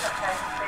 okay.